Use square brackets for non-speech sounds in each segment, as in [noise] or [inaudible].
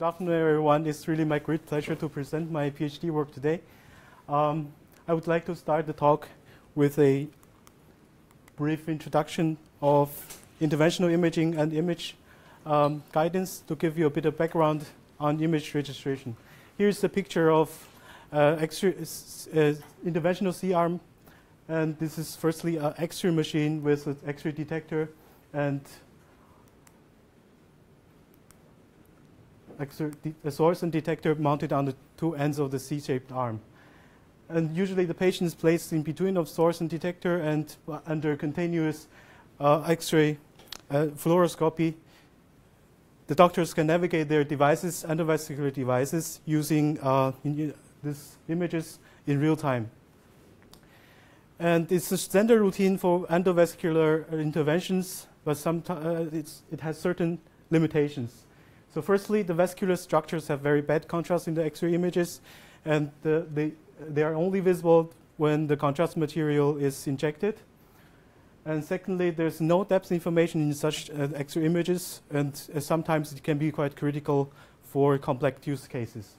Good afternoon, everyone. It's really my great pleasure to present my PhD work today. Um, I would like to start the talk with a brief introduction of interventional imaging and image um, guidance to give you a bit of background on image registration. Here's a picture of uh, uh, interventional C-arm, and this is firstly an X-ray machine with an X-ray detector and a source and detector mounted on the two ends of the C-shaped arm. And usually the patient is placed in between of source and detector and under continuous uh, X-ray uh, fluoroscopy. The doctors can navigate their devices, endovascular devices, using uh, these images in real time. And it's a standard routine for endovascular interventions, but sometimes uh, it has certain limitations. So firstly, the vascular structures have very bad contrast in the X-ray images, and the, they, they are only visible when the contrast material is injected. And secondly, there's no depth information in such uh, X-ray images, and uh, sometimes it can be quite critical for complex use cases.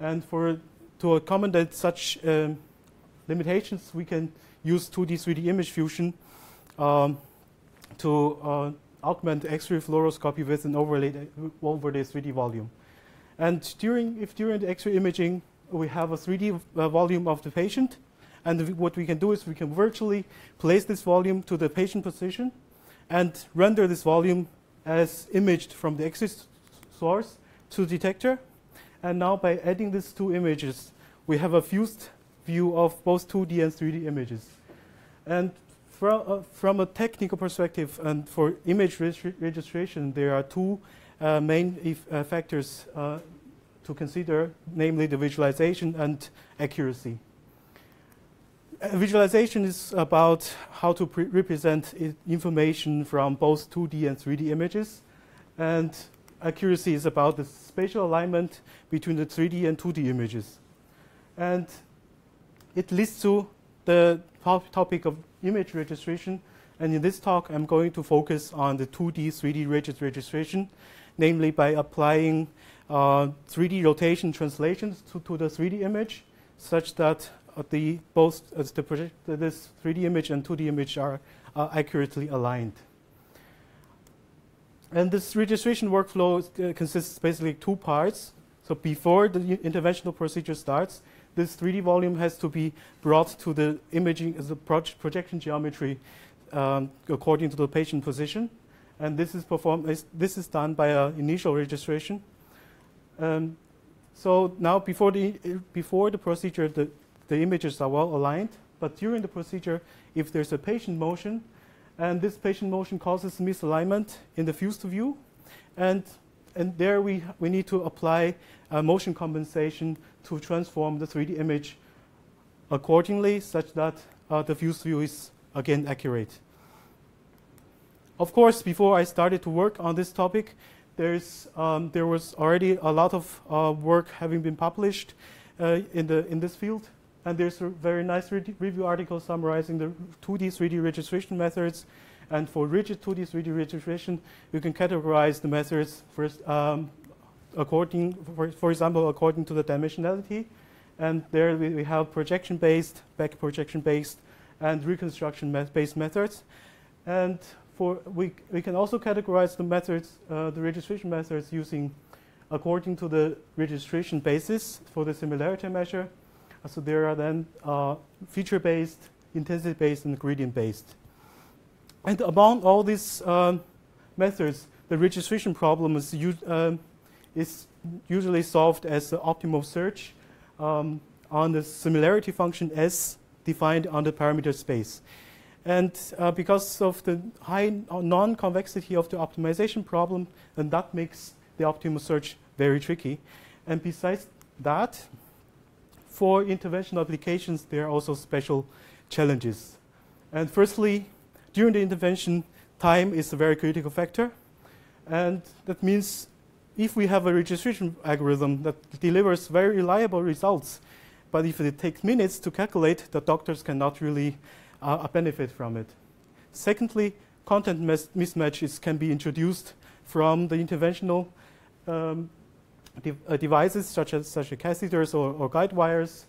And for to accommodate such um, limitations, we can use 2D, 3D image fusion um, to uh, augment X-ray fluoroscopy with an overlay, overlay 3D volume. And during, if during the X-ray imaging, we have a 3D uh, volume of the patient, and what we can do is we can virtually place this volume to the patient position and render this volume as imaged from the X-ray source to the detector. And now by adding these two images, we have a fused view of both 2D and 3D images. And from, uh, from a technical perspective and for image registration, there are two uh, main uh, factors uh, to consider, namely the visualization and accuracy. Uh, visualization is about how to represent information from both 2D and 3D images, and accuracy is about the spatial alignment between the 3D and 2D images. And it leads to the topic of image registration. And in this talk, I'm going to focus on the 2D, 3D rigid registration, namely by applying uh, 3D rotation translations to, to, the 3D image, such that uh, the both uh, the project, this 3D image and 2D image are accurately aligned. And this registration workflow uh, consists basically two parts. So before the interventional procedure starts, this 3D volume has to be brought to the imaging as a projection geometry um, according to the patient position. And this is performed, this is done by an initial registration. Um, so now before the, before the procedure, the, the images are well aligned. But during the procedure, if there's a patient motion, and this patient motion causes misalignment in the fused view, and and there we, we need to apply motion compensation to transform the 3D image accordingly such that uh, the fused view is again accurate. Of course, before I started to work on this topic, there's, um, there was already a lot of uh, work having been published uh, in, the, in this field. And there's a very nice re review article summarizing the 2D, 3D registration methods and for rigid 2D, 3D registration, you can categorize the methods first um, according, for, for, example, according to the dimensionality. And there we, we have projection-based, back projection-based, and reconstruction-based methods. And for we, we can also categorize the methods, uh, the registration methods using according to the registration basis for the similarity measure. So there are then uh, feature-based, intensity-based, and gradient-based. And among all these um, methods, the registration problem is, um, is, usually solved as the optimal search um, on the similarity function S defined on the parameter space. And uh, because of the high non-convexity of the optimization problem, and that makes the optimal search very tricky. And besides that, for intervention applications, there are also special challenges. And firstly, during the intervention, time is a very critical factor. And that means if we have a registration algorithm that delivers very reliable results, but if it takes minutes to calculate, the doctors cannot really uh, benefit from it. Secondly, content mismatches can be introduced from the interventional um, de uh, devices such as such as catheters or, or guide wires,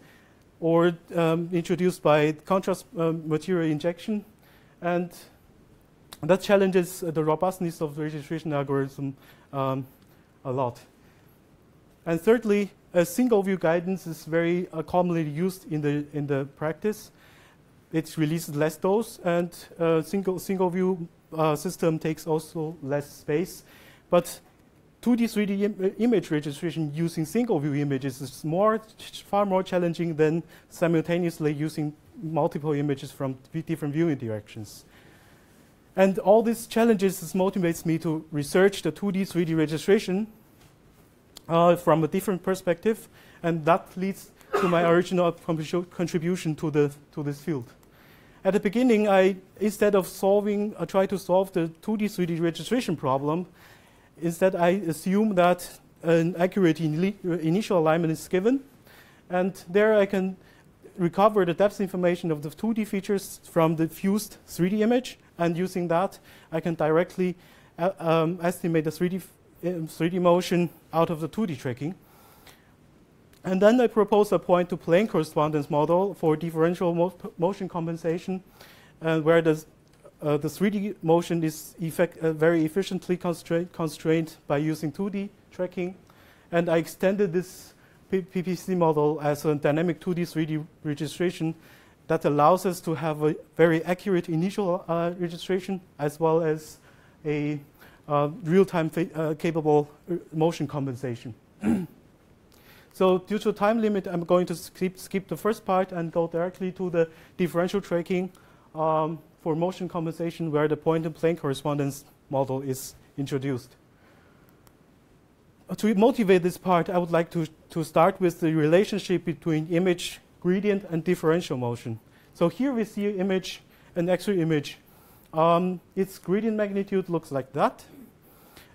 or um, introduced by contrast um, material injection, and that challenges the robustness of the registration algorithm um, a lot. And thirdly, a single view guidance is very uh, commonly used in the in the practice. It releases less dose, and a single single view uh, system takes also less space. But 2D, 3D Im uh, image registration using single view images is more, far more challenging than simultaneously using multiple images from different viewing directions. And all these challenges motivates me to research the 2D, 3D registration uh, from a different perspective, and that leads to my original contribution to, the, to this field. At the beginning, I, instead of solving, I try to solve the 2D, 3D registration problem, Instead, I assume that an accurate initial alignment is given, and there I can recover the depth information of the 2D features from the fused 3D image, and using that, I can directly uh, um, estimate the 3D, 3D motion out of the 2D tracking. And then I propose a point-to-plane correspondence model for differential mo motion compensation, uh, where the uh, the 3D motion is effect, uh, very efficiently constrained, constrained by using 2D tracking. And I extended this P PPC model as a dynamic 2D, 3D registration that allows us to have a very accurate initial uh, registration as well as a uh, real-time uh, capable uh, motion compensation. [clears throat] so due to time limit, I'm going to skip, skip, the first part and go directly to the differential tracking. Um, for motion compensation where the point-and-plane correspondence model is introduced. To motivate this part, I would like to, to start with the relationship between image gradient and differential motion. So here we see an image, an X-ray image. Um, its gradient magnitude looks like that.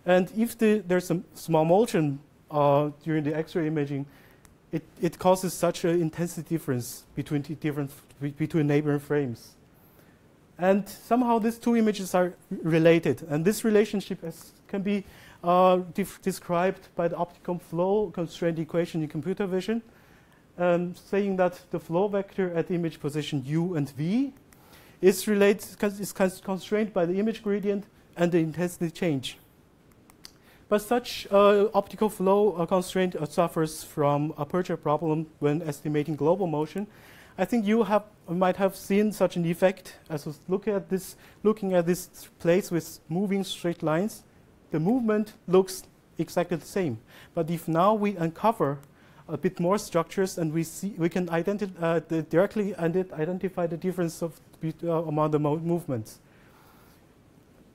And if the, there's a small motion uh, during the X-ray imaging, it, it causes such an intensity difference between different between neighboring frames. And somehow these two images are related. And this relationship is, can be uh, described by the optical flow constraint equation in computer vision, um, saying that the flow vector at image position u and v is, related, is constrained by the image gradient and the intensity change. But such uh, optical flow uh, constraint uh, suffers from aperture problem when estimating global motion. I think you have, might have seen such an effect as looking at this, looking at this place with moving straight lines. The movement looks exactly the same. But if now we uncover a bit more structures and we see we can uh, directly identify the difference of uh, among the mo movements.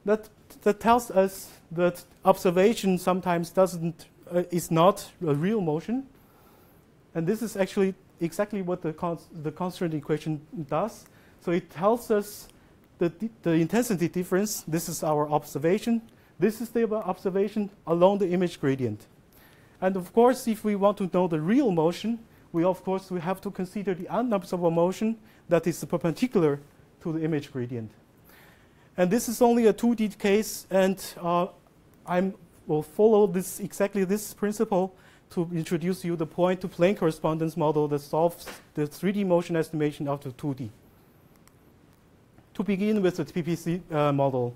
That that tells us that observation sometimes doesn't uh, is not a real motion, and this is actually exactly what the, cons the constraint equation does. So it tells us the, the intensity difference. This is our observation. This is the observation along the image gradient. And of course, if we want to know the real motion, we of course we have to consider the unobservable motion that is perpendicular to the image gradient. And this is only a 2D case, and uh, I will follow this exactly this principle to introduce you the point-to-plane correspondence model that solves the 3D motion estimation of the 2D. To begin with the PPC uh, model,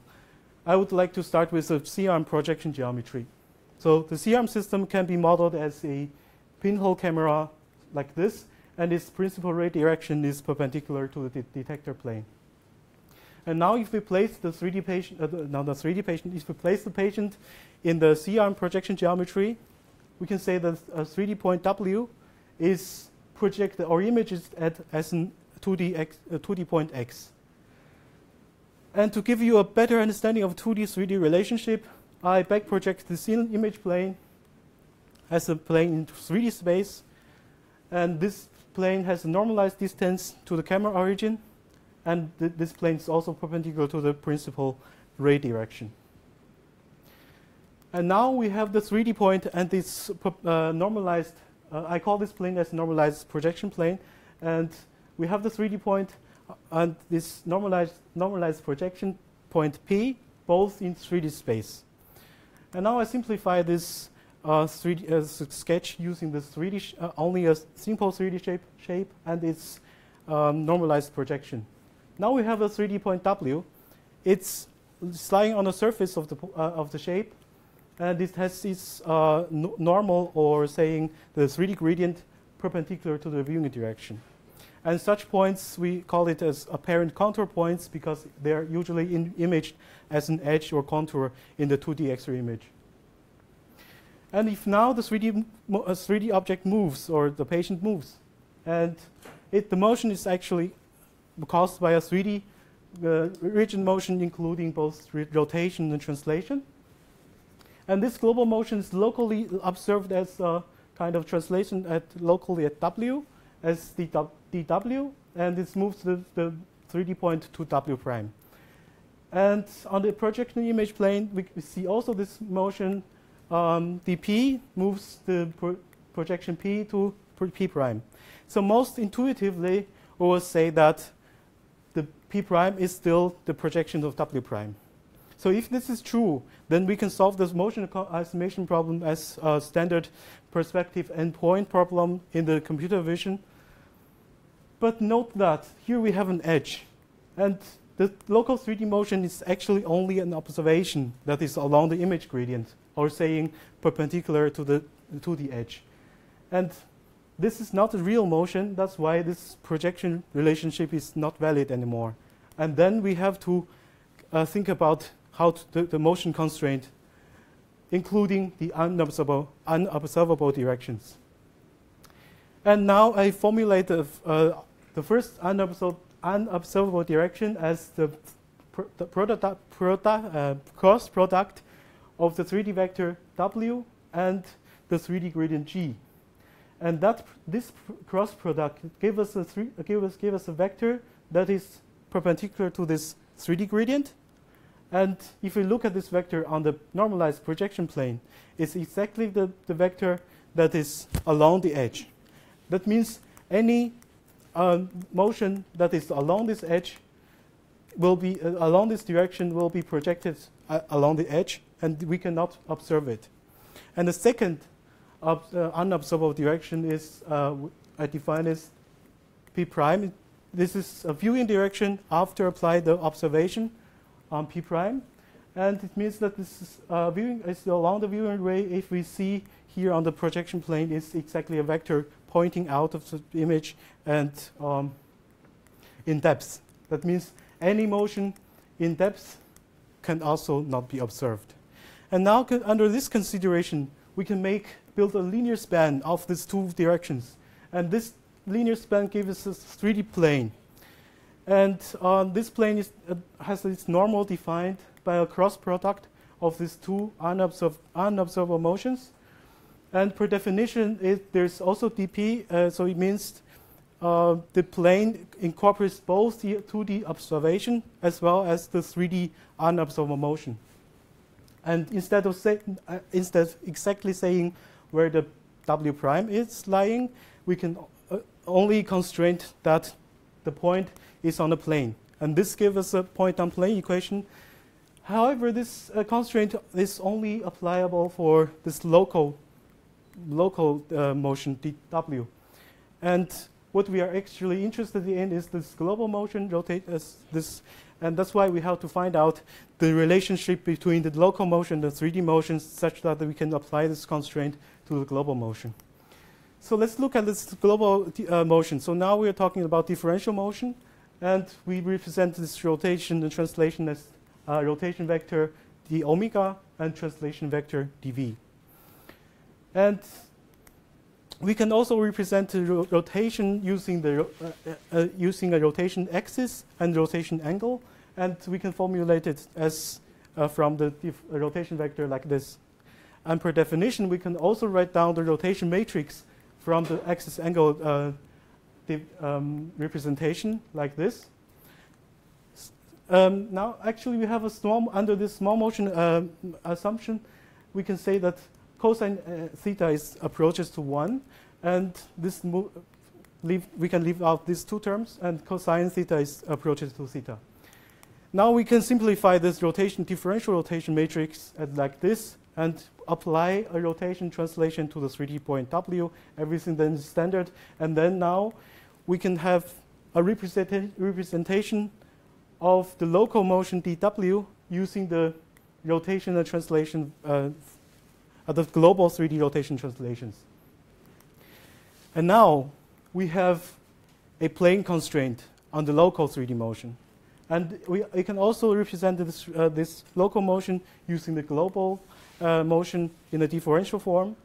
I would like to start with the C-arm projection geometry. So the C-arm system can be modeled as a pinhole camera like this, and its principal ray direction is perpendicular to the de detector plane. And now if we place the 3D patient, uh, now the 3D patient, if we place the patient in the C-arm projection geometry, we can say that a 3D point W is projected or images at as a 2D, x, uh, 2D point X. And to give you a better understanding of 2D 3D relationship, I back project the scene image plane as a plane in 3D space. And this plane has a normalized distance to the camera origin. And th this plane is also perpendicular to the principal ray direction. And now we have the 3D point and this uh, normalized, uh, I call this plane as normalized projection plane. And we have the 3D point and this normalized, normalized projection point P, both in 3D space. And now I simplify this uh, 3D uh, sketch using this 3D uh, only a simple 3D shape, shape and its um, normalized projection. Now we have a 3D point W. It's lying on the surface of the, uh, of the shape, and it has its uh, normal or saying the 3D gradient perpendicular to the viewing direction. And such points, we call it as apparent contour points because they're usually imaged as an edge or contour in the 2D X-ray image. And if now the 3D, 3D object moves or the patient moves, and it, the motion is actually caused by a 3D uh, rigid motion including both rotation and translation. And this global motion is locally observed as a kind of translation at locally at W as dw, and this moves the, the 3D point to W prime. And on the projection image plane, we see also this motion. Um, dp moves the pro projection P to P prime. So most intuitively, we will say that the P prime is still the projection of W prime. So if this is true, then we can solve this motion estimation problem as a standard perspective n-point problem in the computer vision but note that here we have an edge. And the local 3D motion is actually only an observation that is along the image gradient, or saying perpendicular to the, to the edge. And this is not a real motion. That's why this projection relationship is not valid anymore. And then we have to uh, think about how the, the, motion constraint, including the unobservable, unobservable directions. And now I formulate a, uh, the first unobservable, unobservable direction as the, the product, product, uh, cross product of the 3D vector W and the 3D gradient G. And that this cross product give us a three, give us give us a vector that is perpendicular to this 3D gradient. And if we look at this vector on the normalized projection plane, it's exactly the, the vector that is along the edge. That means any uh, motion that is along this edge will be uh, along this direction will be projected uh, along the edge, and we cannot observe it. And the second uh, unobservable direction is uh, I define as p prime. This is a viewing direction after apply the observation on p prime, and it means that this is, uh, viewing is along the viewing ray. If we see here on the projection plane is exactly a vector pointing out of the image and um, in depth. That means any motion in depth can also not be observed. And now under this consideration, we can make build a linear span of these two directions. And this linear span gives us a 3D plane. And uh, this plane is, uh, has its normal defined by a cross product of these two unobserv unobservable motions. And per definition, it, there's also dp, uh, so it means uh, the plane incorporates both the 2D observation as well as the 3D unobservable motion. And instead of say, uh, instead exactly saying where the w prime is lying, we can only constrain that the point is on the plane. And this gives us a point on plane equation. However, this uh, constraint is only applicable for this local local uh, motion dw. And what we are actually interested in is this global motion rotate as this, and that's why we have to find out the relationship between the local motion and the 3D motion such that we can apply this constraint to the global motion. So let's look at this global uh, motion. So now we are talking about differential motion, and we represent this rotation and translation as uh, rotation vector d omega and translation vector dv. And we can also represent the ro rotation using, the, uh, uh, uh, using a rotation axis and rotation angle. And we can formulate it as uh, from the rotation vector like this. And per definition, we can also write down the rotation matrix from the axis angle uh, um, representation like this. Um, now, actually, we have a small, under this small motion uh, assumption, we can say that cosine uh, theta is approaches to 1. And this leave, we can leave out these two terms, and cosine theta is approaches to theta. Now we can simplify this rotation, differential rotation matrix like this, and apply a rotation translation to the 3D point W. Everything then is standard. And then now we can have a representa representation of the local motion dW using the rotational translation, uh, the global 3D rotation translations. And now we have a plane constraint on the local 3D motion. And we, we can also represent this, uh, this local motion using the global uh, motion in a differential form.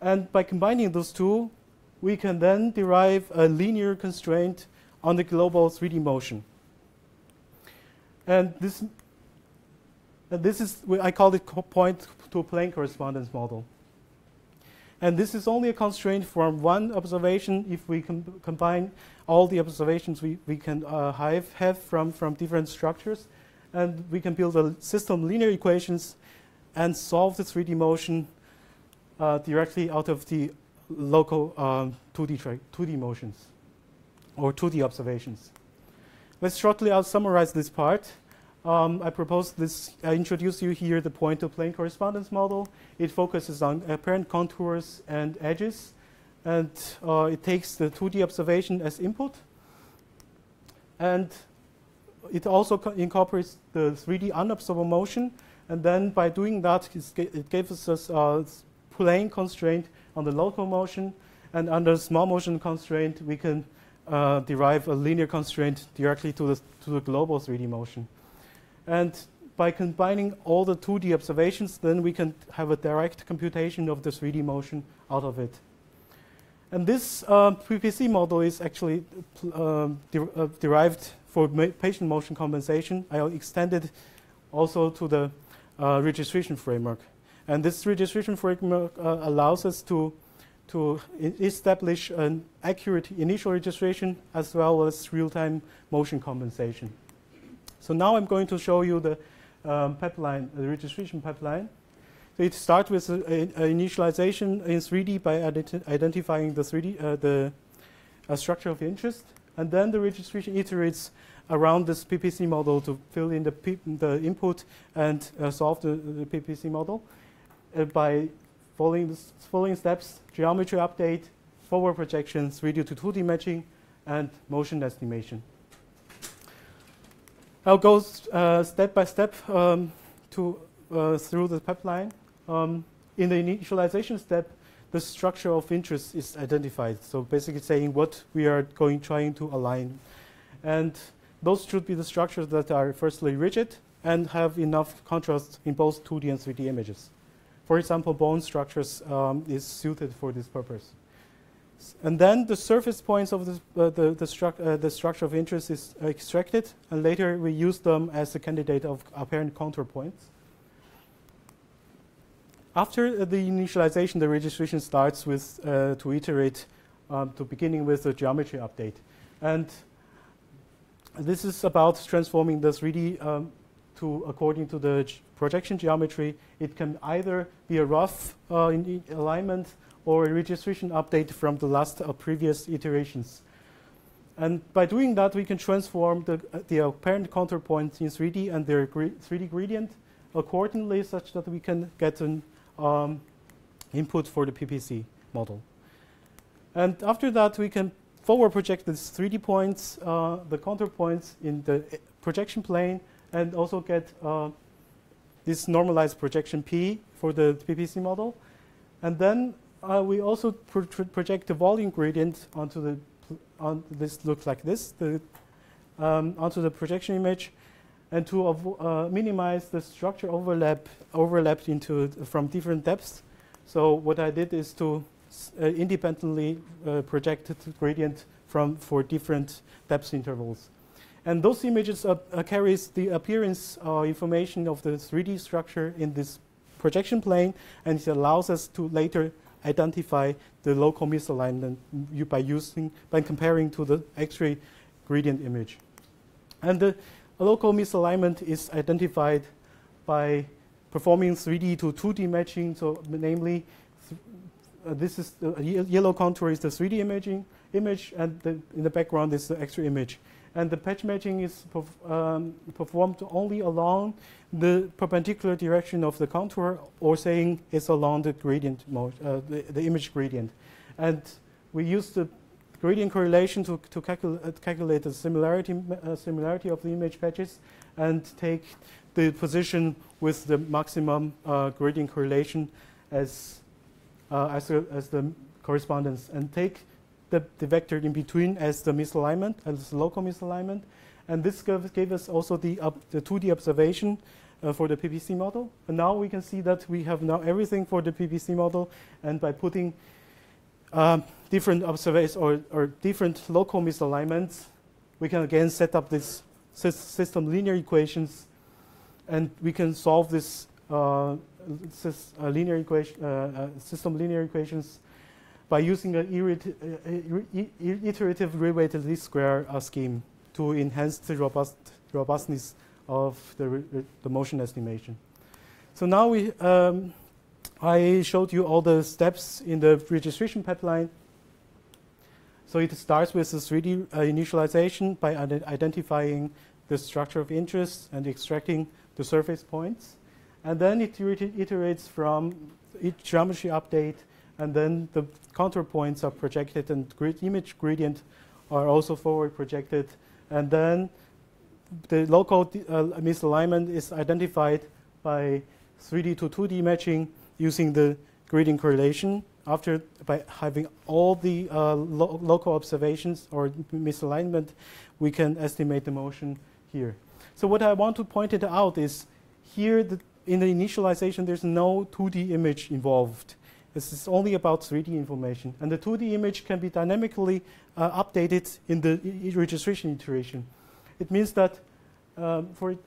And by combining those two, we can then derive a linear constraint on the global 3D motion. And this, and this is, I call it point to plane correspondence model. And this is only a constraint from one observation. If we com combine all the observations we, we can uh, have, have from, from different structures, and we can build a system linear equations and solve the 3D motion uh, directly out of the local um, 2D, 2D motions or 2D observations. Let's shortly I'll summarize this part. Um, I propose this, I introduce you here the point to plane correspondence model. It focuses on apparent contours and edges, and uh, it takes the 2D observation as input. And it also incorporates the 3D unobservable motion, and then by doing that, it gives us a plane constraint on the local motion, and under small motion constraint, we can uh, derive a linear constraint directly to the, to the global 3D motion. And by combining all the 2D observations, then we can have a direct computation of the 3D motion out of it. And this uh, PPC model is actually uh, de uh, derived for patient motion compensation. I extended also to the uh, registration framework. And this registration framework uh, allows us to, to establish an accurate initial registration as well as real-time motion compensation. So now I'm going to show you the um, pipeline, the registration pipeline. So it starts with an initialization in 3D by identi identifying the 3D, uh, the uh, structure of interest, and then the registration iterates around this PPC model to fill in the, the input and uh, solve the, the, PPC model uh, by following, the following steps, geometry update, forward projection, 3D to 2D matching, and motion estimation. I'll go uh, step by step um, to, uh, through the pipeline. Um, in the initialization step, the structure of interest is identified. So basically saying what we are going trying to align. And those should be the structures that are firstly rigid and have enough contrast in both 2D and 3D images. For example, bone structures um, is suited for this purpose. And then the surface points of the, uh, the, the, stru uh, the, structure of interest is extracted, and later we use them as a candidate of apparent contour points. After the initialization, the registration starts with uh, to iterate um, to beginning with the geometry update. And this is about transforming the 3D um, to according to the projection geometry. It can either be a rough uh, alignment or a registration update from the last uh, previous iterations. And by doing that, we can transform the, uh, the apparent contour points in 3D and their 3D gradient accordingly such that we can get an um, input for the PPC model. And after that, we can forward project these 3D points, uh, the contour points in the uh, projection plane, and also get uh, this normalized projection P for the PPC model. And then uh, we also pro project the volume gradient onto the, on this looks like this, the, um, onto the projection image, and to uh, minimize the structure overlap overlapped into from different depths. So what I did is to uh, independently uh, project the gradient from for different depth intervals. And those images uh, uh, carries the appearance information of the 3D structure in this projection plane, and it allows us to later identify the local misalignment by using by comparing to the X-ray gradient image. And the local misalignment is identified by performing 3D to 2D matching. So namely, uh, this is the yellow contour is the 3D imaging image, and the, in the background is the X-ray image. And the patch matching is perf um, performed only along the perpendicular direction of the contour, or saying it's along the gradient uh, the, the, image gradient. And we use the gradient correlation to, to calcul uh, calculate the similarity, uh, similarity of the image patches and take the position with the maximum uh, gradient correlation as, uh, as, a, as the correspondence and take the, the vector in between as the misalignment, as the local misalignment. And this gave, gave us also the, the 2D observation uh, for the PPC model. And now we can see that we have now everything for the PPC model. And by putting um, different observations or, or different local misalignments, we can again set up this system linear equations and we can solve this uh, uh, linear equation, uh, uh, system linear equations by using an iterative reweighted least square scheme to enhance the robust, robustness of the, the motion estimation. So now we, um, I showed you all the steps in the registration pipeline. So it starts with the 3D uh, initialization by identifying the structure of interest and extracting the surface points. And then it iterates from each geometry update, and then the contour points are projected, and grid image gradient are also forward projected. And then the local uh, misalignment is identified by 3D to 2D matching using the gradient correlation. After by having all the uh, lo local observations or misalignment, we can estimate the motion here. So what I want to point it out is here the, in the initialization, there's no 2D image involved. This is only about 3D information. And the 2D image can be dynamically uh, updated in the registration iteration. It means that um, for it,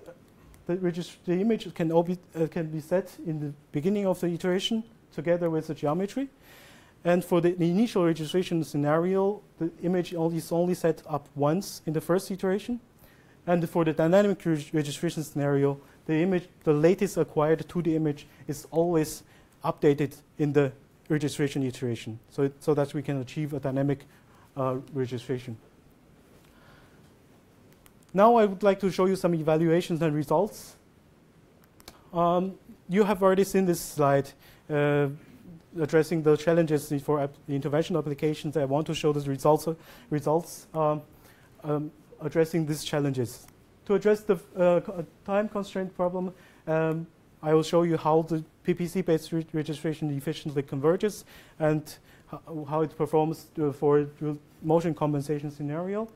the, the, image can, uh, can be set in the beginning of the iteration together with the geometry. And for the, initial registration scenario, the image only is only set up once in the first iteration. And for the dynamic registration scenario, the image, the latest acquired 2D image is always updated in the registration iteration, so, so that we can achieve a dynamic uh, registration. Now I would like to show you some evaluations and results. Um, you have already seen this slide uh, addressing the challenges for intervention applications. I want to show the results, results um, um, addressing these challenges. To address the uh, time constraint problem, um, I will show you how the PPC-based re registration efficiently converges and how it performs uh, for motion compensation scenario.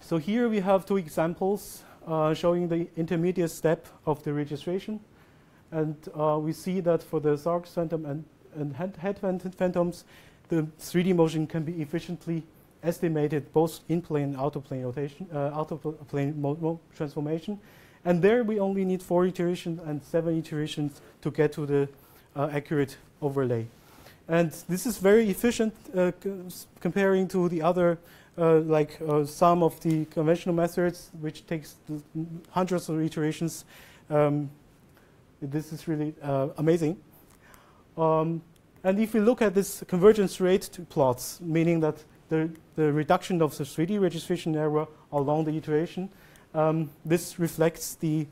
So here we have two examples uh, showing the intermediate step of the registration. And uh, we see that for the SARC phantom and, and head phantoms, the 3D motion can be efficiently estimated both in plane and out of plane rotation, uh, out of plane transformation. And there we only need four iterations and seven iterations to get to the uh, accurate overlay. And this is very efficient uh, comparing to the other, uh, like uh, some of the conventional methods, which takes hundreds of iterations. Um, this is really uh, amazing. Um, and if we look at this convergence rate plots, meaning that the, the reduction of the 3D registration error along the iteration. Um, this reflects the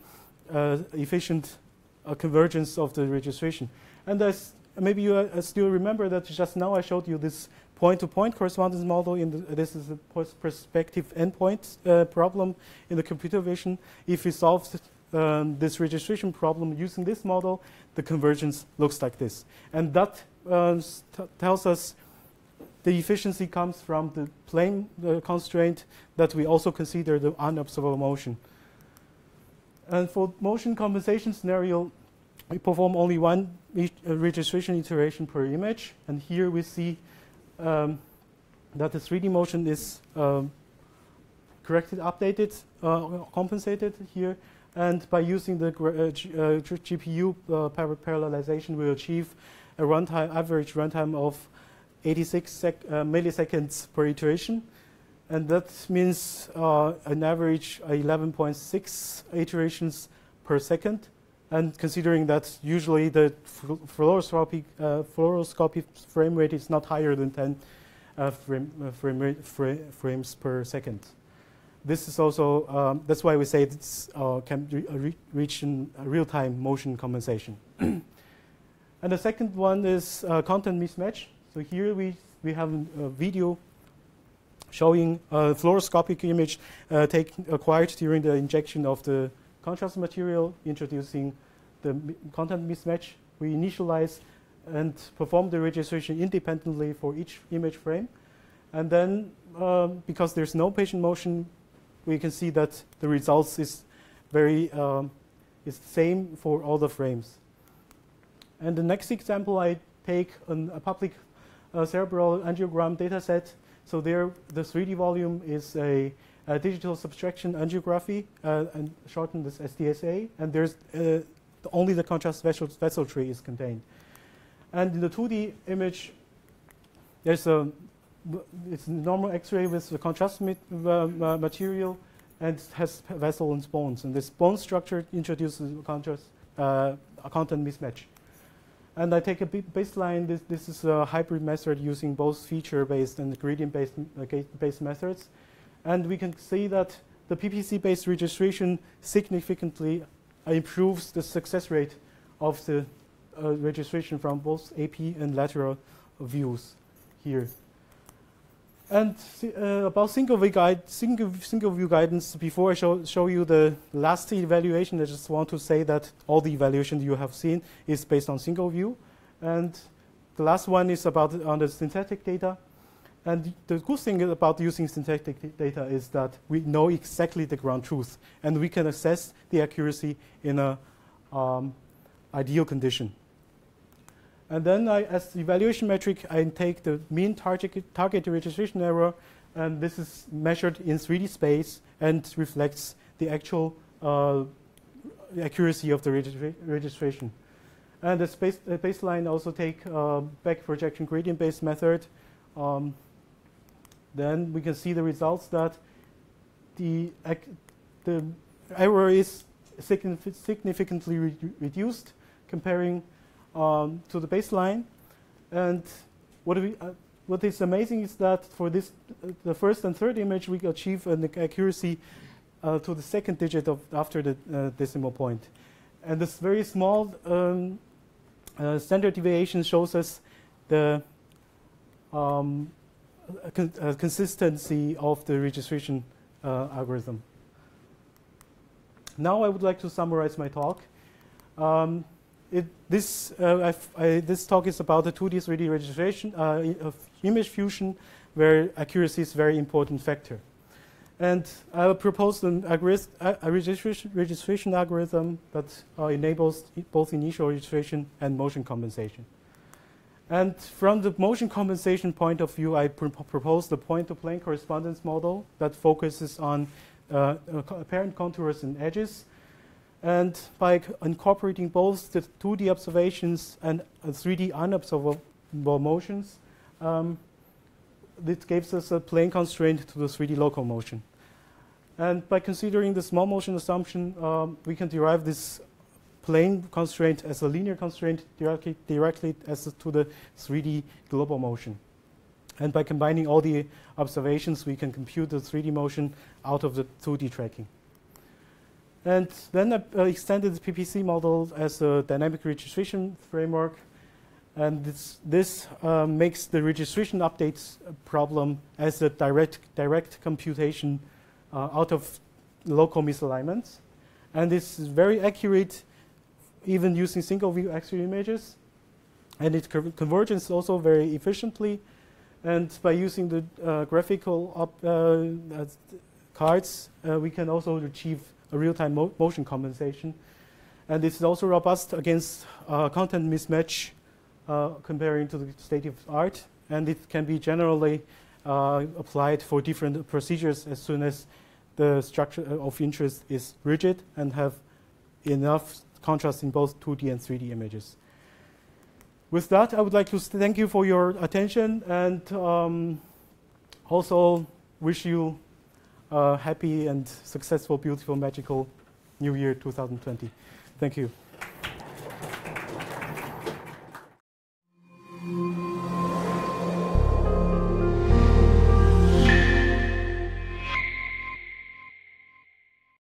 uh, efficient uh, convergence of the registration. And as maybe you uh, still remember that just now I showed you this point-to-point -point correspondence model. In the, this is a perspective n-point uh, problem in the computer vision. If we solve um, this registration problem using this model, the convergence looks like this. And that uh, tells us the efficiency comes from the plane uh, constraint that we also consider the unobservable motion. And for motion compensation scenario, we perform only one uh, registration iteration per image. And here we see um, that the 3D motion is um, corrected, updated, uh, compensated here. And by using the uh, uh, GPU uh, parallelization, we achieve a runtime, average runtime of 86 uh, milliseconds per iteration. And that means uh, an average 11.6 iterations per second. And considering that usually the fluoroscopy, uh, fluoroscopy frame rate is not higher than 10 uh, frame, uh, frame frames per second. This is also, um, that's why we say it uh, can re re reach in real-time motion compensation. [clears throat] and the second one is content mismatch. So here we, we have a video showing a fluoroscopic image uh, taken, acquired during the injection of the contrast material, introducing the content mismatch. We initialize and perform the registration independently for each image frame. And then, um, because there's no patient motion, we can see that the results is very um, is the same for all the frames. And the next example, I take an, a public uh, cerebral angiogram dataset. So there, the 3D volume is a, a digital subtraction angiography, uh, and shortened as SDSA, and there's uh, only the contrast vessel, vessel tree is contained. And in the 2D image, there's a it's normal X-ray with the contrast material and has vessel and bones. And this bone structure introduces contrast, uh, a content mismatch. And I take a baseline. This, this is a hybrid method using both feature-based and gradient-based uh, based methods. And we can see that the PPC-based registration significantly improves the success rate of the uh, registration from both AP and lateral views here. And uh, about single view, guide, single, single view guidance, before I show, show you the last evaluation, I just want to say that all the evaluation you have seen is based on single view. And the last one is about on the synthetic data. And the good thing about using synthetic data is that we know exactly the ground truth, and we can assess the accuracy in an um, ideal condition. And then I, as evaluation metric, I take the mean target, target registration error, and this is measured in 3D space and reflects the actual uh, accuracy of the registra registration. And the space, uh, baseline also take uh, back projection gradient-based method. Um, then we can see the results that the, the error is significantly re reduced comparing um, to the baseline. And what, we, uh, what is amazing is that for this, uh, the first and third image, we achieve an accuracy uh, to the second digit of after the uh, decimal point. And this very small um, uh, standard deviation shows us the um, con uh, consistency of the registration algorithm. Now I would like to summarize my talk. Um, it, this, uh, I, this talk is about the 2D 3D registration uh, of image fusion, where accuracy is a very important factor. And I proposed an a registration, registration, algorithm that uh, enables both initial registration and motion compensation. And from the motion compensation point of view, I pr proposed the point-to-plane correspondence model that focuses on uh, apparent contours and edges and by incorporating both the 2D observations and 3D unobservable motions, um, gives us a plane constraint to the 3D local motion. And by considering the small motion assumption, um, we can derive this plane constraint as a linear constraint directly, directly as to the 3D global motion. And by combining all the observations, we can compute the 3D motion out of the 2D tracking. And then I extended the PPC model as a dynamic registration framework. And this, this uh, makes the registration updates problem as a direct, direct computation uh, out of local misalignments. And this is very accurate, even using single view X-ray images. And it co converges also very efficiently. And by using the uh, graphical uh, cards, uh, we can also achieve a real-time mo motion compensation. And this is also robust against uh, content mismatch uh, comparing to the state of art. And it can be generally uh, applied for different procedures as soon as the structure of interest is rigid and have enough contrast in both 2D and 3D images. With that, I would like to thank you for your attention and um, also wish you happy and successful, beautiful, magical New Year 2020. Thank you.